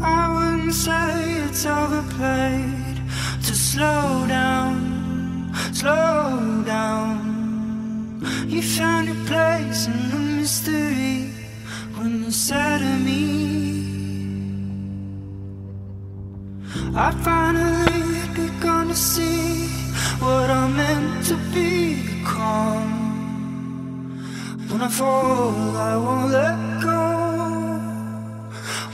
I wouldn't say it's overplayed to slow down, slow down. You found your place in the mystery when you said to me, I finally begun to see what I'm meant to become. When I fall, I won't let.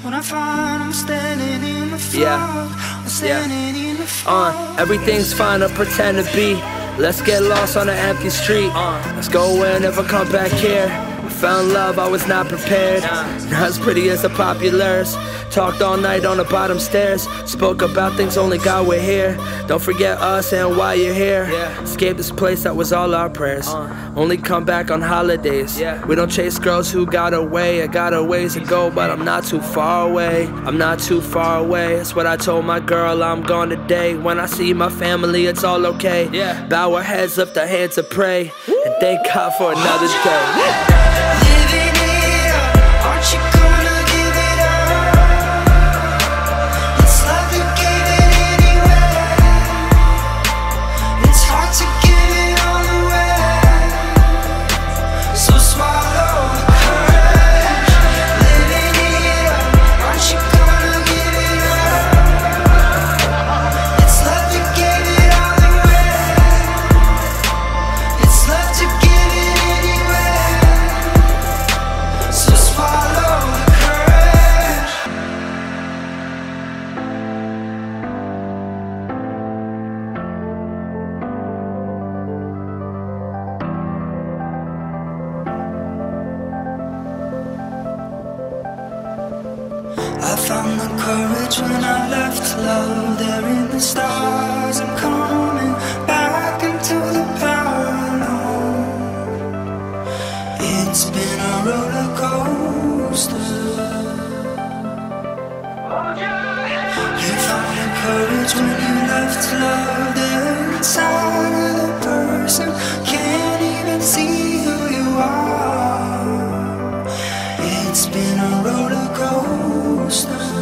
When I find I'm standing in the Yeah. I'm standing in the Uh, everything's fine, I pretend to be. Let's get lost on an empty street. Uh, let's go away and never come back here. We found love, I was not prepared. Not as pretty as the populars. Talked all night on the bottom stairs. Spoke about things only God would hear. Don't forget us and why you're here. Escape this place, that was all our prayers. Uh. Only come back on holidays. We don't chase girls who got away. I got a ways to go, but I'm not too far away. I'm not too far away. That's what I told my girl. I'm gone today. When I see my family, it's all okay. Bow our heads, lift our hands to pray, and thank God for another day. Living found the courage when I left love. There in the stars, I'm coming back into the paranormal. It's been a roller coaster. You found the courage when you left love. There inside of the person can't even see who you are. It's been a roller monsters